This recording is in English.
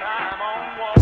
time on wall.